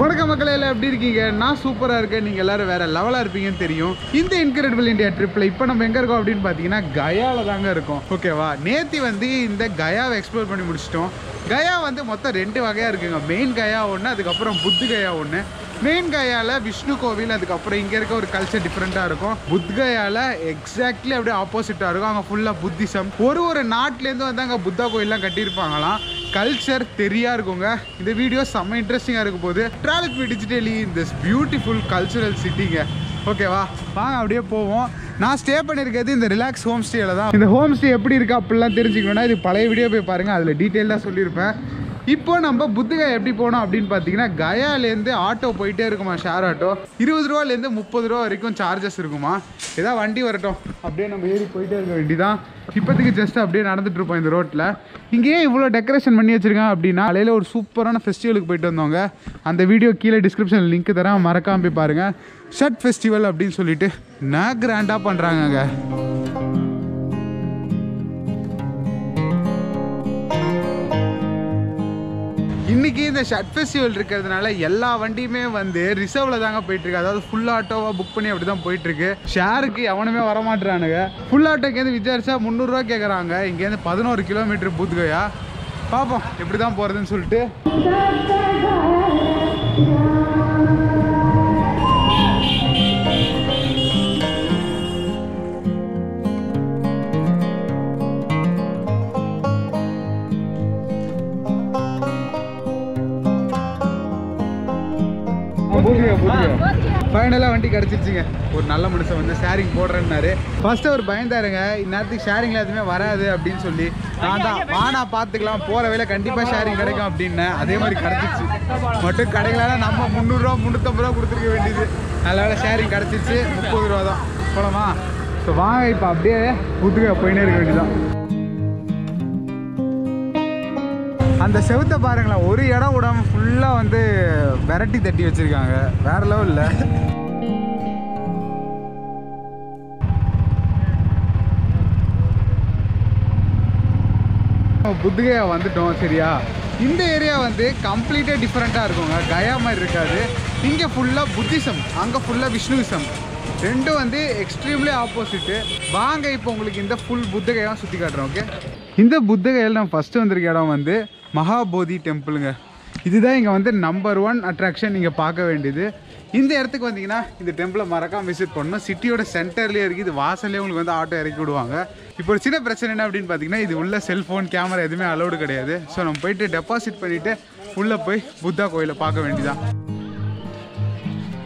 வணக்க மக்களே எல்லாம் எப்படி இருக்கீங்க? நான் சூப்பராக இருக்கேன். நீங்கள் எல்லாரும் வேறு லெவலாக இருப்பீங்கன்னு தெரியும். இந்த இன்கிரெடிபிள் இந்தியா ட்ரிப்பில் இப்போ நம்ம எங்கே இருக்கோம் அப்படின்னு பார்த்தீங்கன்னா கயாவில் தாங்க இருக்கோம். ஓகேவா நேத்தி வந்து இந்த கயாவை எக்ஸ்ப்ளோர் பண்ணி முடிச்சிட்டோம். கயா வந்து மொத்தம் ரெண்டு வகையாக இருக்குங்க. மெயின் கயா ஒன்று அதுக்கப்புறம் புத்து கயா ஒன்று மெயின் கயாவில் விஷ்ணு கோவில் அதுக்கப்புறம் இங்கே இருக்க ஒரு கல்ச்சர் டிஃப்ரெண்ட்டாக இருக்கும். புத் கயால எக்ஸாக்ட்லி அப்படியே ஆப்போசிட்டாக இருக்கும். அங்கே ஃபுல்லாக புத்திசம். ஒரு ஒரு நாட்டிலேருந்து வந்து அங்கே புத்தா கோயிலெலாம் கட்டியிருப்பாங்களாம். கல்ச்சர் தெரியா இருக்குங்க. இந்த வீடியோ செம்ம இன்ட்ரெஸ்டிங்காக இருக்கும் போது travel with digitally in this beautiful cultural சிட்டிங்க ஓகேவா வாங்க அப்படியே போவோம். நான் ஸ்டே பண்ணியிருக்கிறது இந்த ரிலாக்ஸ் ஹோம் ஸ்டேயில் தான். இந்த ஹோம் ஸ்டே எப்படி இருக்குது அப்படிலாம் தெரிஞ்சுக்கணும்னா இது பழைய வீடியோ போய் பாருங்கள் அதில் டீட்டெயிலாக சொல்லியிருப்பேன். இப்போ நம்ம புத்துகா எப்படி போனோம் அப்படின்னு பார்த்தீங்கன்னா கயாலேருந்து ஆட்டோ போயிட்டே இருக்குமா ஷேர் ஆட்டோ இருபது ரூபாலேருந்து முப்பது ரூபா வரைக்கும் சார்ஜஸ் இருக்குமா? ஏதாவது வண்டி வரட்டும். அப்படியே நம்ம ஏறி போயிட்டே இருக்க வேண்டிதான். இப்போதைக்கு ஜஸ்ட் அப்படியே நடந்துட்டு இருப்போம் இந்த ரோட்டில் இங்கேயே இவ்வளோ டெக்கரேஷன் பண்ணி வச்சிருக்காங்க அப்படின்னா காலையில் ஒரு சூப்பரான ஃபெஸ்டிவலுக்கு போயிட்டு வந்தவங்க. அந்த வீடியோ கீழே டிஸ்கிரிப்ஷனில் லிங்க் தரேன். மறக்காம போய் பாருங்கள் ஷர்ட் ஃபெஸ்டிவல் அப்படின்னு சொல்லிட்டு நான் கிராண்டாக பண்ணுறாங்கங்க இன்றைக்கி இந்த ஷர்ட் ஃபெஸ்டிவல் இருக்கிறதுனால எல்லா வண்டியுமே வந்து ரிசர்வ்ல தாங்க போயிட்டு இருக்கு அதாவது ஃபுல் ஆட்டோவா புக் பண்ணி அப்படி தான் போயிட்டு இருக்கு ஷேருக்கு எவனுமே வர மாட்டுறானுங்க ஃபுல் ஆட்டோக்கேருந்து விசாரிச்சா முந்நூறுரூவா கேட்குறாங்க இங்கேருந்து பதினோரு கிலோமீட்டர் புத்துகையா. பார்ப்போம் எப்படி தான் போகிறதுன்னு சொல்லிட்டு. ஃபைனலாக வண்டி கிடச்சிருச்சுங்க. ஒரு நல்ல மனுஷன் வந்து ஷேரிங் போடுறேன்னாரு. ஃபஸ்ட்டு அவர் பயந்தாருங்க. இந்நேரத்துக்கு ஷேரிங்கில் எதுவுமே வராது அப்படின்னு சொல்லி நான் தான் வானா பார்த்துக்கலாம் போகிற வேலை கண்டிப்பாக ஷேரிங் கிடைக்கும் அப்படின்னேன் அதே மாதிரி கிடச்சிச்சு மட்டும் கிடைக்கலாம் நம்ம முந்நூறுரூவா முந்நூற்றம்பது ரூபா கொடுத்துருக்க வேண்டியது. நல்ல வேலை ஷேரிங் கிடச்சிருச்சு. முப்பது ரூபா தான். போகலாமா ஸோ வாங்க இப்போ அப்படியே வீட்டுக்கு போயினே இருக்க வேண்டியதான் அந்த செவுத்தை பாருங்களேன் ஒரு இடம் விடாம ஃபுல்லாக வந்து விரட்டி தட்டி வச்சிருக்காங்க. வேற லெவலில் புத்துகையா வந்துட்டோம் சரியா? இந்த ஏரியா வந்து கம்ப்ளீட்டாக டிஃப்ரெண்ட்டாக இருக்குங்க. கயா மாதிரி இருக்காது. இங்கே ஃபுல்லாக புத்திசம் அங்கே ஃபுல்லாக விஷ்ணுவிசம். ரெண்டும் வந்து எக்ஸ்ட்ரீம்லி ஆப்போசிட்டு வாங்க இப்போ உங்களுக்கு இந்த ஃபுல் புத்தகையாக சுற்றி காட்டுறோம் ஓகே இந்த புத்தகையில் நம்ம ஃபஸ்ட்டு வந்திருக்க இடம் வந்து மகாபோதி டெம்பிளுங்க. இதுதான் இங்கே வந்து நம்பர் ஒன் அட்ராக்ஷன் நீங்கள் பார்க்க வேண்டியது. இந்த இடத்துக்கு வந்தீங்கன்னா இந்த டெம்பிளை மறக்காமல் விசிட் பண்ணணும். சிட்டியோட சென்டர்லேயே இருக்குது இது வாசல்லே உங்களுக்கு வந்து ஆட்டோ இறக்கி விடுவாங்க. இப்போ ஒரு சின்ன பிரச்சனை என்ன அப்படின்னு பார்த்தீங்கன்னா இது உள்ள செல்ஃபோன் கேமரா எதுவுமே அலௌடு கிடையாது. ஸோ நம்ம போயிட்டு டெபாசிட் பண்ணிவிட்டு உள்ளே போய் புத்தா கோயிலை பார்க்க வேண்டியதான்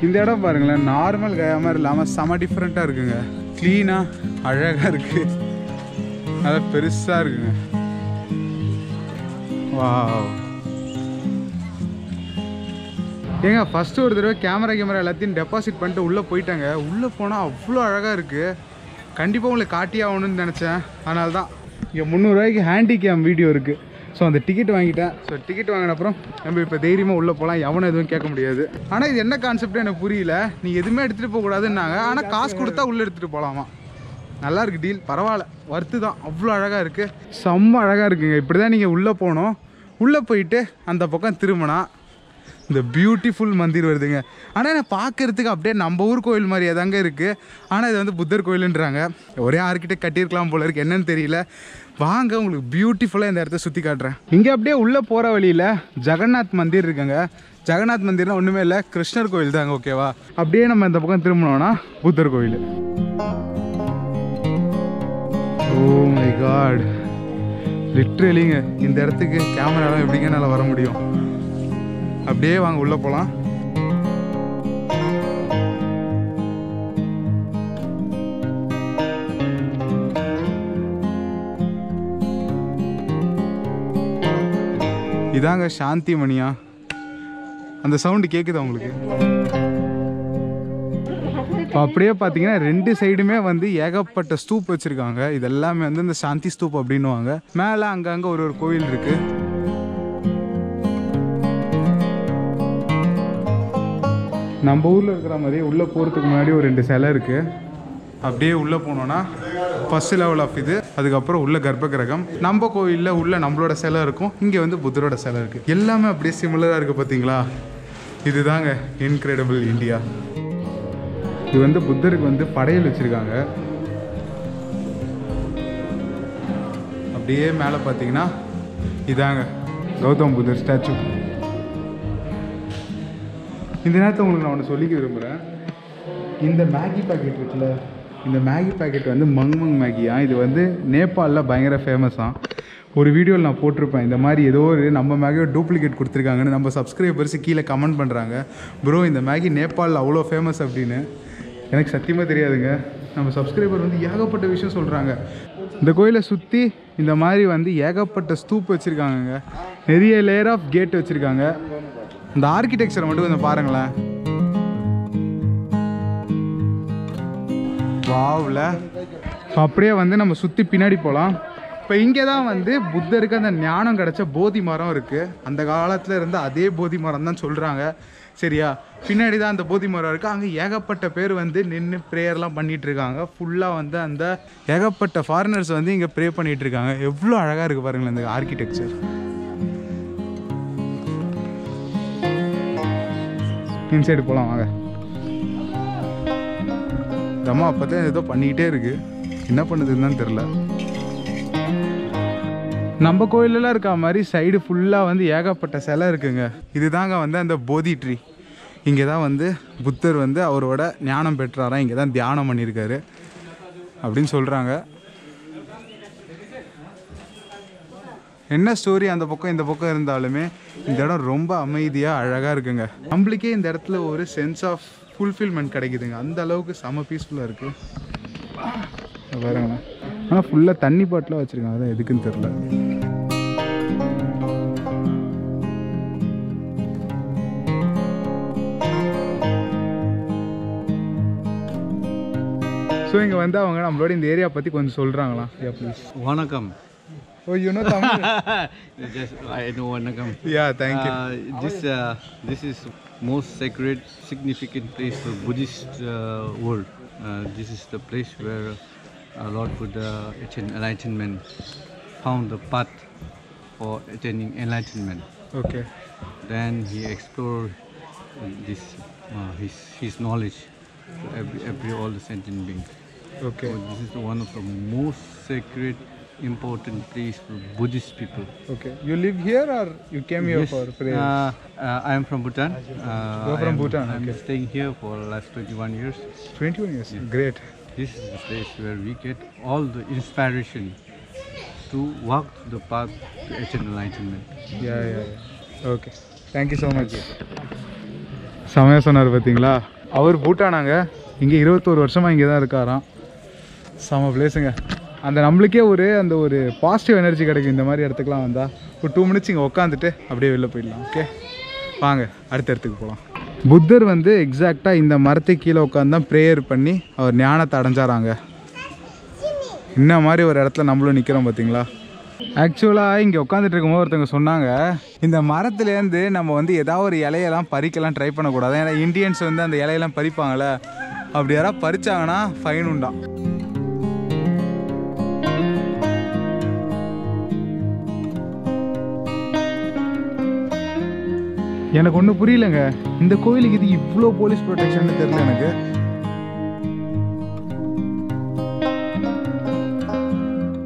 இந்த இடம் பாருங்களேன் நார்மல் கயா மாதிரி இல்லாமல் செம டிஃப்ரெண்ட்டாக இருக்குங்க. க்ளீனாக அழகாக இருக்குது நல்லா பெருசாக இருக்குங்க. வாவ் ஏங்க ஃபஸ்ட்டு ஒரு தடவை கேமரா கேமரா எல்லாத்தையும் டெபாசிட் பண்ணிட்டு உள்ளே போயிட்டாங்க. உள்ளே போனால் அவ்வளோ அழகாக இருக்குது கண்டிப்பாக உங்களுக்கு காட்டியே ஆகணும்னு நினச்சேன். அதனால தான் இங்கே முந்நூறுரூவாய்க்கு ஹேண்டி கேம் வீடியோ இருக்குது ஸோ அந்த டிக்கெட் வாங்கிட்டேன். ஸோ டிக்கெட் வாங்கின அப்புறம் நம்ம இப்போ தைரியமாக உள்ளே போகலாம் எவனும் எதுவும் கேட்க முடியாது. ஆனால் இது என்ன கான்செப்ட் எனக்கு புரியல. நீ எதுவுமே எடுத்துகிட்டு போகக்கூடாதுன்னாங்க. ஆனால் காசு கொடுத்தா உள்ளே எடுத்துகிட்டு போகலாமா நல்லா இருக்கு டீல் பரவாயில்ல. ஒர்த்து தான். அவ்வளோ அழகாக இருக்குது செம்ம அழகாக இருக்குங்க. இப்படி தான் நீங்கள் உள்ளே போகணும். உள்ளே போயிட்டு அந்த பக்கம் திரும்பினா இந்த பியூட்டிஃபுல் மந்திர் வருதுங்க. ஆனால் என்ன பார்க்கறதுக்கு அப்படியே நம்ம ஊர் கோயில் மாதிரியே தாங்க இருக்குது ஆனால் இது வந்து புத்தர் கோயிலுன்றாங்க. ஒரே ஆர்கிடெக்ட் கட்டியிருக்கலாம் போல இருக்குது என்னன்னு தெரியல. வாங்க உங்களுக்கு பியூட்டிஃபுல்லாக இந்த இடத்த சுற்றி காட்டுறேன். இங்கே அப்படியே உள்ளே போகிற வழியில் ஜெகநாத் மந்திர் இருக்குங்க. ஜெகநாத் மந்திர்னால் ஒன்றுமே இல்லை. கிருஷ்ணர் கோயில் தாங்க ஓகேவா அப்படியே நம்ம இந்த பக்கம் திரும்பினோன்னா புத்தர் கோயில். மை காட் லிட்ரலிங்க இந்த இடத்துக்கு கேமராலாம் எப்படிங்க என்னால் வர முடியும்? அப்படியே வாங்க உள்ளே போகலாம் இதாங்க சாந்தி மணியா அந்த சவுண்டு கேட்குதா உங்களுக்கு? இப்போ அப்படியே பார்த்தீங்கன்னா ரெண்டு சைடுமே வந்து ஏகப்பட்ட ஸ்தூப் வச்சுருக்காங்க. இது எல்லாமே வந்து இந்த சாந்தி ஸ்தூப் அப்படின்னுவாங்க. மேலே அங்கங்கே ஒரு ஒரு கோயில் இருக்குது நம்ம ஊரில் இருக்கிற மாதிரி உள்ளே போகிறதுக்கு முன்னாடி ஒரு ரெண்டு சிலை இருக்குது அப்படியே உள்ளே போனோன்னா ஃபஸ்ட் லெவல் ஆஃப் இது அதுக்கப்புறம் உள்ள கர்ப்ப கிரகம் நம்ம கோயிலில் உள்ள நம்மளோட சிலை இருக்கும். இங்கே வந்து புத்தரோட சிலை இருக்குது எல்லாமே அப்படியே சிமிலராக இருக்குது பார்த்தீங்களா இதுதாங்க இன்க்ரெடிபிள் இந்தியா இது வந்து புத்தருக்கு வந்து படையல் வச்சுருக்காங்க. அப்படியே மேலே பார்த்தீங்கன்னா இதாங்க கௌதம் புத்தர் ஸ்டாச்சு. இந்த நேரத்தை உங்களுக்கு நான் ஒன்று சொல்லிக்க விரும்புகிறேன் இந்த மேகி பாக்கெட் இருக்குல்ல இந்த மேகி பாக்கெட் வந்து மங் மங் மேகியா? இது வந்து நேபாளில் பயங்கர ஃபேமஸாக ஒரு வீடியோவில் நான் போட்டிருப்பேன். இந்த மாதிரி ஏதோ ஒரு நம்ம மேகியோ டூப்ளிகேட் கொடுத்துருக்காங்கன்னு நம்ம சப்ஸ்கிரைபர்ஸ் கீழே கமெண்ட் பண்ணுறாங்க ப்ரோ இந்த மேகி நேபாளில் அவ்வளோ ஃபேமஸ் அப்படின்னு. எனக்கு சத்தியமாக தெரியாதுங்க. நம்ம சப்ஸ்கிரைபர் வந்து ஏகப்பட்ட விஷயம் சொல்கிறாங்க இந்த கோயிலை சுற்றி இந்த மாதிரி வந்து ஏகப்பட்ட ஸ்தூப் வச்சுருக்காங்கங்க. நிறைய லேயர் ஆஃப் கேட் வச்சுருக்காங்க. இந்த ஆர்கிடெக்சரை மட்டும் கொஞ்சம் பாருங்களேன். வாவில். அப்படியே வந்து நம்ம சுற்றி பின்னாடி போகலாம் இப்போ இங்கே தான் வந்து புத்தருக்கு அந்த ஞானம் கிடச்ச போதி மரம் இருக்குது அந்த காலத்தில் இருந்த அதே போதி மரம் தான் சொல்கிறாங்க சரியா? பின்னாடி தான் அந்த போதி மரம் இருக்குது அங்கே ஏகப்பட்ட பேர் வந்து நின்று ப்ரேயர்லாம் பண்ணிகிட்ருக்காங்க இருக்காங்க ஃபுல்லாக வந்து அந்த ஏகப்பட்ட ஃபாரினர்ஸ் வந்து இங்கே ப்ரே பண்ணிகிட்டு இருக்காங்க எவ்வளோ அழகாக இருக்குது பாருங்களேன் இந்த ஆர்கிடெக்சர் இன்சைடு போகலாம் வாங்க. இந்த அம்மா அப்போ தான் ஏதோ பண்ணிக்கிட்டே இருக்குது என்ன பண்ணுதுன்னு தான் தெரில. நம்ம கோயிலெலாம் இருக்க மாதிரி சைடு ஃபுல்லாக வந்து ஏகப்பட்ட சிலை இருக்குங்க. இதுதாங்க வந்து அந்த போதி ட்ரீ இங்கே தான் வந்து புத்தர் வந்து அவரோட ஞானம் பெற்றாராம் இங்கே தான் தியானம் பண்ணியிருக்காரு. அப்படின்னு சொல்கிறாங்க என்ன ஸ்டோரி அந்த பக்கம் இந்த பக்கம் இருந்தாலுமே இந்த இடம் ரொம்ப அமைதியாக அழகாக இருக்குங்க. நம்மளுக்கே இந்த இடத்துல ஒரு சென்ஸ் ஆஃப் ஃபுல்ஃபில்மெண்ட் கிடைக்குதுங்க. அந்த அளவுக்கு செம பீஸ்ஃபுல்லாக இருக்குது பாருங்களேன் ஆனால் ஃபுல்லாக தண்ணி பாட்டிலாக வச்சுருக்காங்க அதான் எதுக்குன்னு தெரில ஸோ இங்கே வந்து அவங்க நம்மளோட இந்த ஏரியா பற்றி கொஞ்சம் சொல்கிறாங்களா yeah please Wanakam. Oh you know Tamil Just I know Wanakam. Yeah Uh, uh, this is most sacred, significant place for Buddhist uh, world. Uh, this is the place where uh, Lord Buddha attained enlightenment, found the path for attaining enlightenment. Okay. Then he explored this uh, his his knowledge to every, every all the sentient beings. Okay. So this is one of the most sacred, important place for Buddhist people. Okay. You live here or you came here yes, for prayers? Uh, uh, I am from Bhutan. Uh, You're from am, Bhutan. I'm okay. staying here for last 21 years. 21 years. Yes. Great. This is the place where we get all the inspiration to walk the path to eternal enlightenment. Yeah, yeah. Okay. Thank you so much செமையாக சொன்னார் பார்த்தீங்களா அவர் பூட்டானாங்க. இங்கே இருபத்தோரு வருஷமாக இங்கே தான் இருக்காராம். செம பிளேஸுங்க அந்த நம்மளுக்கே ஒரு அந்த ஒரு பாசிட்டிவ் எனர்ஜி கிடைக்கும். இந்த மாதிரி இடத்துக்குலாம் வந்தால் ஒரு டூ மினிட்ஸ் இங்கே உட்காந்துட்டு அப்படியே வெளில போயிடலாம். ஓகே வாங்க அடுத்த இடத்துக்கு போகலாம் புத்தர் வந்து எக்ஸாக்டாக இந்த மரத்துக்கு கீழே உட்காந்து தான் ப்ரேயர் பண்ணி அவர் ஞானத்தை அடைஞ்சாராங்க. இன்ன மாதிரி ஒரு இடத்துல நம்மளும் நிற்கிறோம் பார்த்தீங்களா ஆக்சுவலாக இங்கே உட்காந்துட்டு இருக்கும்போது ஒருத்தவங்க சொன்னாங்க இந்த மரத்துலேருந்து நம்ம வந்து ஏதாவது ஒரு இலையெல்லாம் பறிக்கலாம் ட்ரை பண்ணக்கூடாது. ஏன்னா இந்தியன்ஸ் வந்து அந்த இலையெல்லாம் பறிப்பாங்களே அப்படி யாராவது பறிச்சாங்கன்னா ஃபைன் உண்டா? எனக்கு ஒன்றும் புரியலங்க. இந்த கோயிலுக்கு இது இவ்வளோ போலீஸ் ப்ரொடெக்ஷன் தெரியல எனக்கு.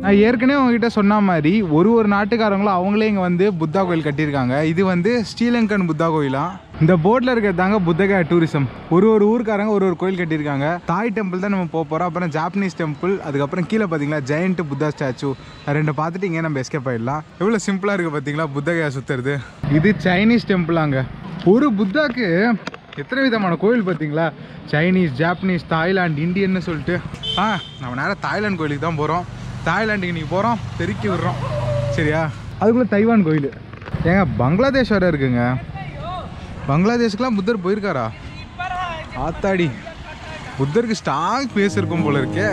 நான் ஏற்கனவே உங்ககிட்ட சொன்ன மாதிரி ஒரு ஒரு நாட்டுக்காரங்களும் அவங்களே இங்கே வந்து புத்தா கோயில் கட்டியிருக்காங்க. இது வந்து ஸ்ரீலங்கன் புத்தா கோயிலா? இந்த போர்டில் இருக்கிறதாங்க புத்தகா டூரிசம் ஒரு ஒரு ஊருக்காரங்க ஒரு ஒரு கோயில் கட்டியிருக்காங்க. தாய் டெம்பிள் தான் நம்ம போக போகிறோம் அப்புறம் ஜாப்பனீஸ் டெம்பிள் அதுக்கப்புறம் கீழே பார்த்தீங்களா ஜெயண்ட் புத்தா ஸ்டாச்சு ரெண்டு பார்த்துட்டு இங்கே நம்ம எஸ்கேப் ஆயிடலாம். எவ்வளோ சிம்பிளாக இருக்குது பார்த்தீங்களா புத்தகையா சுற்றுறது இது சைனீஸ் டெம்பிளாங்க ஒரு புத்தாக்கு எத்தனை விதமான கோயில் பார்த்தீங்களா? சைனீஸ் ஜாப்பனீஸ் தாய்லாந்து இந்தியன்னு சொல்லிட்டு. ஆ நம்ம நேரம் தாய்லாந்து கோயிலுக்கு தான் போகிறோம் தாய்லாண்டுக்கு இன்னைக்கு போகிறோம் பெருக்கி விடுறோம். சரியா? அதுக்குள்ளே தைவான் கோயில். ஏங்க பங்களாதேஷ் வர இருக்குங்க. பங்களாதேஷ்க்குலாம் புத்தர் போயிருக்காரா? ஆத்தாடி. புத்தருக்கு ஸ்டாங் பேஸ் போல இருக்கே.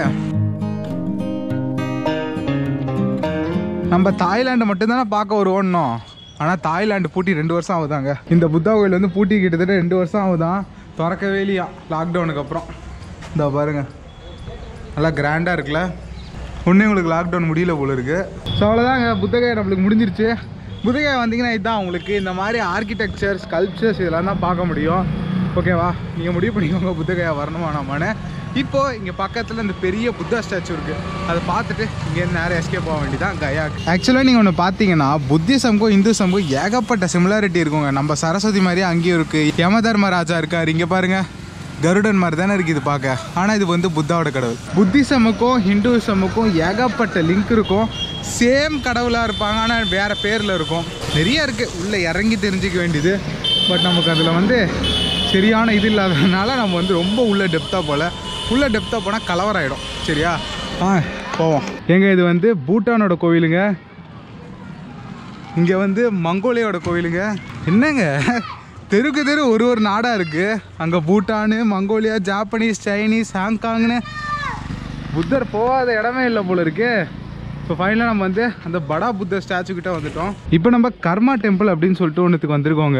நம்ம தாய்லாண்டை மட்டும்தானே பார்க்க ஒரு ஓடணும். ஆனால் தாய்லாண்டு பூட்டி ரெண்டு வருஷம் ஆகுதாங்க. இந்த புத்தா கோயில் வந்து பூட்டி கிட்டத்தட்ட ரெண்டு வருஷம் ஆகுதான். திறக்கவே இல்லையா லாக்டவுனுக்கு அப்புறம். இந்த பாருங்க. நல்லா கிராண்டாக இருக்குல்ல. ஒன்றும் உங்களுக்கு லாக்டவுன் முடியல போல இருக்கு. ஸோ அவ்வளோதாங்க புத்தகம் நம்மளுக்கு முடிஞ்சிருச்சு. புத்தகை வந்தீங்கன்னா இதுதான் உங்களுக்கு இந்த மாதிரி ஆர்கிடெக்சர் ஸ்கல்ப்சர்ஸ் இதெல்லாம் தான் பார்க்க முடியும். ஓகேவா நீங்கள் முடிவு பண்ணிக்கோங்க புத்தகையா வரணுமா நாமான்னு இப்போது இங்கே பக்கத்தில் இந்த பெரிய புத்தா ஸ்டாச்சு இருக்குது அதை பார்த்துட்டு இங்கேருந்து நேரம் எஸ்கேப் போக வேண்டியதான் கயா ஆக்சுவலாக நீங்கள் ஒன்று பார்த்தீங்கன்னா புத்திசம்க்கும் இந்துசம்க்கும் ஏகப்பட்ட சிமிலாரிட்டி இருக்குங்க. நம்ம சரஸ்வதி மாதிரியே அங்கேயும் இருக்குது யமதர்ம ராஜா இருக்கார் இங்கே பாருங்கள் கருடன் மாதிரி தானே இருக்குது இது பார்க்க. ஆனால் இது வந்து புத்தாவோட கடவுள். புத்திசமுக்கும் ஹிந்துசமுக்கும் ஏகப்பட்ட லிங்க் இருக்கும். சேம் கடவுளாக இருப்பாங்க ஆனால் வேறு பேரில் இருக்கும். நிறைய இருக்குது உள்ளே இறங்கி தெரிஞ்சிக்க வேண்டியது. பட் நமக்கு அதில் வந்து சரியான இது இல்லாததுனால நம்ம வந்து ரொம்ப உள்ள டெப்த்தாக போகல. உள்ளே டெப்த்தாக போனால் கலவராயிடும். சரியா? ஆ போவோம். எங்க இது வந்து பூட்டானோட கோவிலுங்க. இங்கே வந்து மங்கோலியோட கோவிலுங்க. என்னங்க? தெருக்கு தெரு ஒரு ஒரு நாடாக இருக்குது அங்கே பூட்டானு மங்கோலியா ஜாப்பனீஸ் சைனீஸ் ஹாங்காங்னு. புத்தர் போகாத இடமே இல்லை போல இருக்குது இப்போ ஃபைனலாக நம்ம வந்து அந்த படா புத்த ஸ்டாச்சு வந்துட்டோம். இப்போ நம்ம கர்மா டெம்பிள் அப்படின்னு சொல்லிட்டு ஒன்றுத்துக்கு வந்திருக்கோங்க.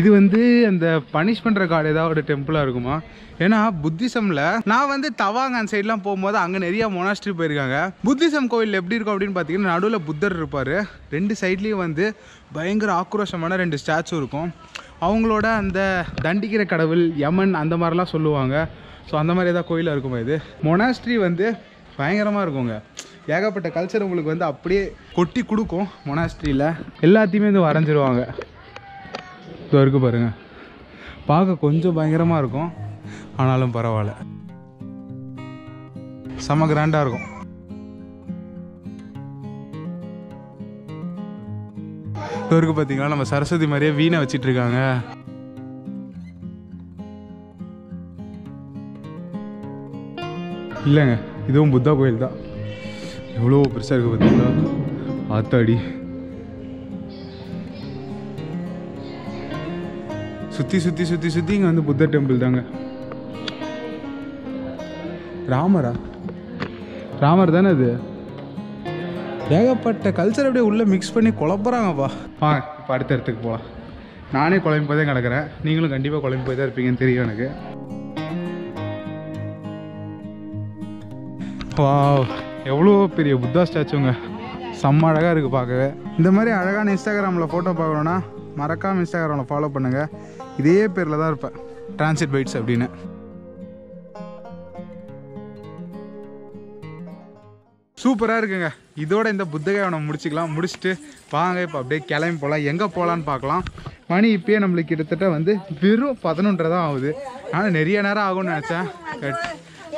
இது வந்து அந்த பனிஷ் பண்ணுற காடு ஏதாவது ஒரு டெம்பிளாக இருக்குமா? ஏன்னா புத்திசமில் நான் வந்து தவாங் அந்த சைட்லாம் போகும்போது அங்கே நிறையா மொனாஸ்ட்ரி போயிருக்காங்க. புத்திசம் கோயில் எப்படி இருக்கும் அப்படின்னு பார்த்தீங்கன்னா நடுவில் புத்தர் இருப்பார். ரெண்டு சைட்லேயும் வந்து பயங்கர ஆக்ரோஷமான ரெண்டு ஸ்டாச்சு இருக்கும். அவங்களோட அந்த தண்டிக்கிற கடவுள் யமன் அந்த மாதிரிலாம் சொல்லுவாங்க. ஸோ அந்த மாதிரி ஏதாவது கோயிலாக இருக்குமா இது? மொனாஸ்ட்ரி வந்து பயங்கரமாக இருக்குங்க. ஏகப்பட்ட கல்ச்சர் உங்களுக்கு வந்து அப்படியே கொட்டி கொடுக்கும் மொனாஸ்ட்ரியில் எல்லாத்தையுமே வந்து வரைஞ்சிருவாங்க. இதோ இருக்கு பாருங்க. பார்க்க கொஞ்சம் பயங்கரமாக இருக்கும். ஆனாலும் பரவாயில்ல. செம கிராண்டாக இருக்கும். இப்போ இருக்கு பார்த்தீங்களா நம்ம சரஸ்வதி மாதிரியே வீணை வச்சிட்டு இருக்காங்க இல்லைங்க இதுவும் புத்தா கோயில் தான் எவ்வளோ பெருசாக இருக்குது பார்த்தீங்களா? ஆத்தாடி. சுற்றி சுற்றி சுற்றி சுற்றி இங்கே வந்து புத்தர் டெம்பிள் தாங்க. ராமரா? ராமர் தானே அது? ஏகப்பட்ட கல்ச்சர் அப்படியே உள்ளே மிக்ஸ் பண்ணி குழப்புறாங்கப்பா ஆ இப்போ அடுத்த இடத்துக்கு போகலாம் நானே குழம்பு போய் தான் கிடக்கிறேன். நீங்களும் கண்டிப்பாக குழம்பு போய் தான் இருப்பீங்கன்னு தெரியும் எனக்கு. வா எவ்வளோ பெரிய புத்தா ஸ்டாச்சுங்க. செம்ம அழகாக இருக்குது பார்க்கவே. இந்த மாதிரி அழகான இன்ஸ்டாகிராமில் ஃபோட்டோ பார்க்கணுன்னா மறக்காமல் இன்ஸ்டாகிராமில் ஃபாலோ பண்ணுங்கள் இதே பேரில் தான் இருப்பேன். டிரான்சிட் பைட்ஸ் அப்படின்னு. சூப்பராக இருக்குங்க. இதோட இந்த புத்தகையை முடிச்சுக்கலாம். முடிச்சுட்டு வாங்க இப்போ அப்படியே கிளம்பி போகலாம் எங்கே போகலான்னு பார்க்கலாம். மணி இப்பயே நம்மளுக்கு கிட்டத்தட்ட வந்து வெறும் பதினொன்றரை தான் ஆகுது. ஆனால் நிறைய நேரம் ஆகும்னு நினச்சேன்.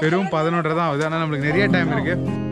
வெறும் பதினொன்றரை தான் ஆகுது. ஆனால் நம்மளுக்கு நிறைய டைம் இருக்குது